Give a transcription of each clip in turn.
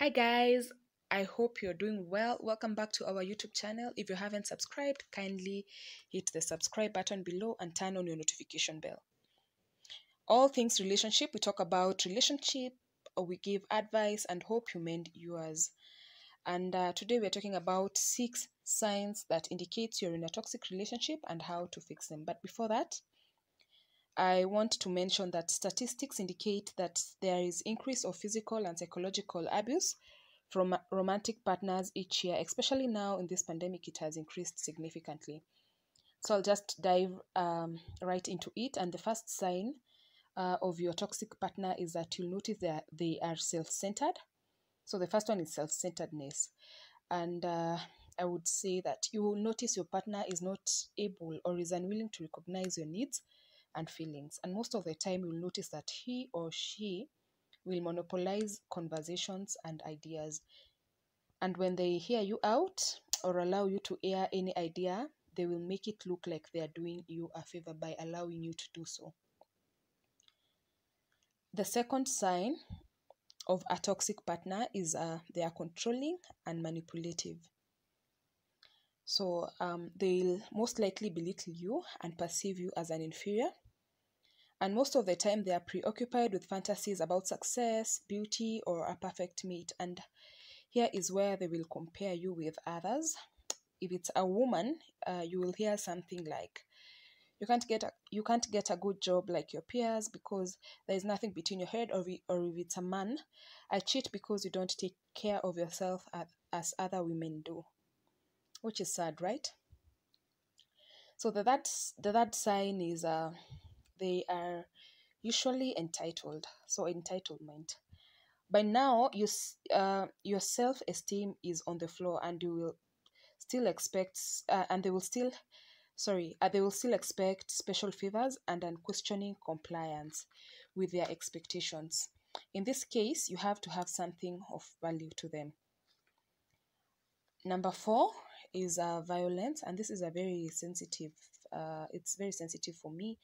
Hi guys, I hope you're doing well. Welcome back to our YouTube channel. If you haven't subscribed, kindly hit the subscribe button below and turn on your notification bell. All things relationship, we talk about relationship, we give advice and hope you mend yours. And uh, today we're talking about six signs that indicates you're in a toxic relationship and how to fix them. But before that, I want to mention that statistics indicate that there is increase of physical and psychological abuse from romantic partners each year, especially now in this pandemic, it has increased significantly. So I'll just dive um, right into it. And the first sign uh, of your toxic partner is that you'll notice that they are self centered. So the first one is self centeredness. And uh, I would say that you will notice your partner is not able or is unwilling to recognize your needs and feelings. And most of the time, you'll notice that he or she will monopolize conversations and ideas. And when they hear you out or allow you to air any idea, they will make it look like they are doing you a favor by allowing you to do so. The second sign of a toxic partner is uh, they are controlling and manipulative. So um, they'll most likely belittle you and perceive you as an inferior. And most of the time, they are preoccupied with fantasies about success, beauty, or a perfect mate. And here is where they will compare you with others. If it's a woman, uh, you will hear something like, "You can't get a you can't get a good job like your peers because there is nothing between your head." Or, or if it's a man, "I cheat because you don't take care of yourself as, as other women do," which is sad, right? So the that the that sign is uh they are usually entitled. So entitlement. By now, you uh, your self esteem is on the floor, and you will still expect, uh, and they will still, sorry, uh, they will still expect special favors and unquestioning compliance with their expectations. In this case, you have to have something of value to them. Number four is uh, violence, and this is a very sensitive. Uh, it's very sensitive for me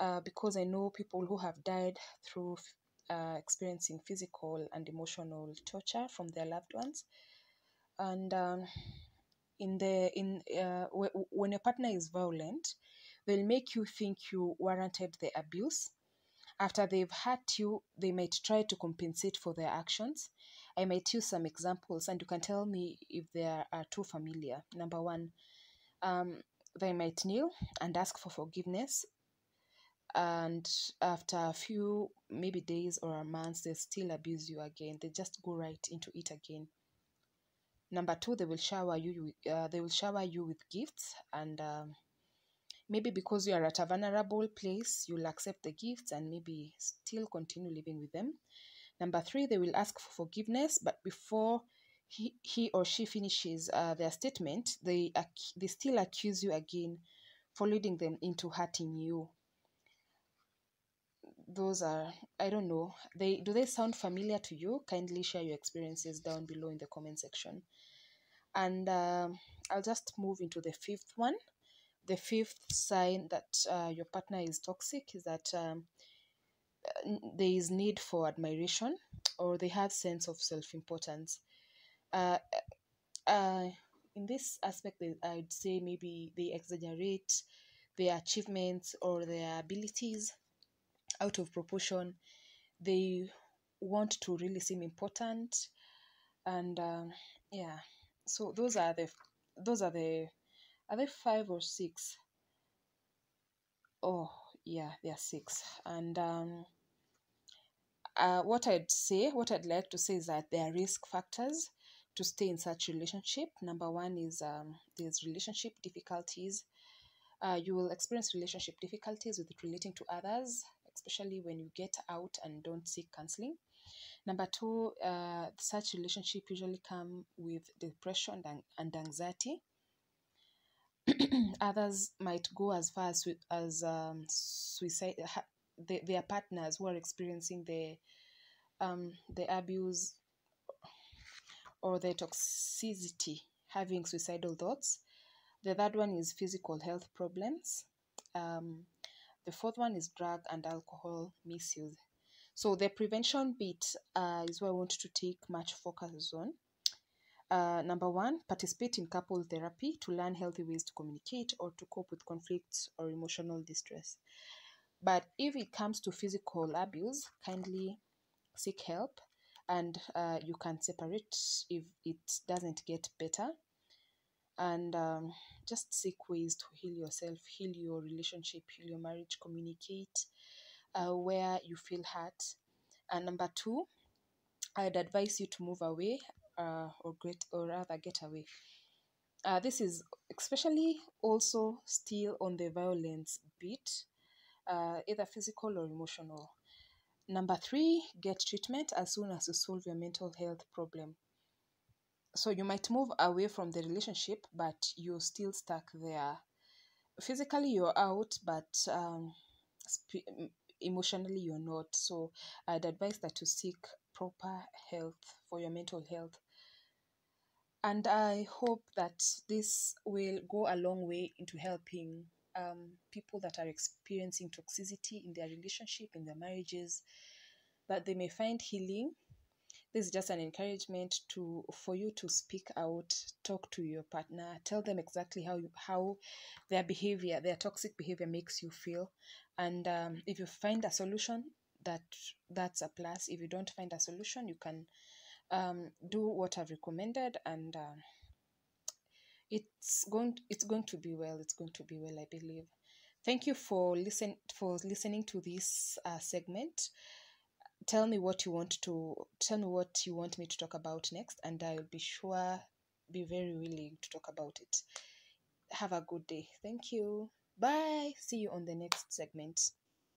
uh, because I know people who have died through uh, experiencing physical and emotional torture from their loved ones. And um, in the in uh, w- when your partner is violent, they'll make you think you warranted the abuse. After they've hurt you, they might try to compensate for their actions. I might use some examples, and you can tell me if they are, too familiar. Number one, um, they might kneel and ask for forgiveness. And after a few maybe days or a month they still abuse you again. They just go right into it again. Number two they will shower you uh, they will shower you with gifts and um, maybe because you are at a vulnerable place you'll accept the gifts and maybe still continue living with them number three they will ask for forgiveness but before he, he or she finishes uh, their statement they ac- they still accuse you again for leading them into hurting you. Those are i don't know they do they sound familiar to you? Kindly share your experiences down below in the comment section. And um, i'll just move into the fifth one. The fifth sign that uh, your partner is toxic is that um, there is need for admiration or they have sense of self-importance. Uh, uh, in this aspect i'd say maybe they exaggerate their achievements or their abilities out of proportion. They want to really seem important and um, yeah. So those are the those are the are they five or six? Oh yeah there are six. And um uh, what i'd say what i'd like to say is that there are risk factors to stay in such relationship. Number one is um, there's relationship difficulties. Uh, you will experience relationship difficulties with relating to others especially when you get out and don't seek counseling. Number two, uh, such relationship usually come with depression and, and anxiety. Others might go as far as as um, suicide. ha- The, their partners who are experiencing the um, the abuse or the toxicity, having suicidal thoughts. The third one is physical health problems. Um, the fourth one is drug and alcohol misuse. So the prevention bit uh, is where I want to take much focus on. Uh, number one, participate in couple therapy to learn healthy ways to communicate or to cope with conflicts or emotional distress. But if it comes to physical abuse, kindly seek help and uh, you can separate if it doesn't get better. And um, just seek ways to heal yourself, heal your relationship, heal your marriage, communicate uh, where you feel hurt. And number two, I'd advise you to move away uh, or get or rather get away. Uh, this is especially also still on the violence beat, uh, either physical or emotional. Number three, get treatment as soon as you solve your mental health problem. So you might move away from the relationship, but you're still stuck there. Physically, you're out, but um, sp- emotionally, you're not. So I'd advise that you seek proper health for your mental health. And I hope that this will go a long way into helping um, people that are experiencing toxicity in their relationship, in their marriages, that they may find healing. This is just an encouragement to for you to speak out, talk to your partner, tell them exactly how you, how their behavior, their toxic behavior makes you feel, and um, if you find a solution, that that's a plus. If you don't find a solution, you can um, do what I've recommended and. Uh, it's going it's going to be well it's going to be well i believe. Thank you for listen for listening to this uh, segment. Tell me what you want to tell me what you want me to talk about next and i'll be sure be very willing to talk about it. Have a good day. Thank you. Bye. See you on the next segment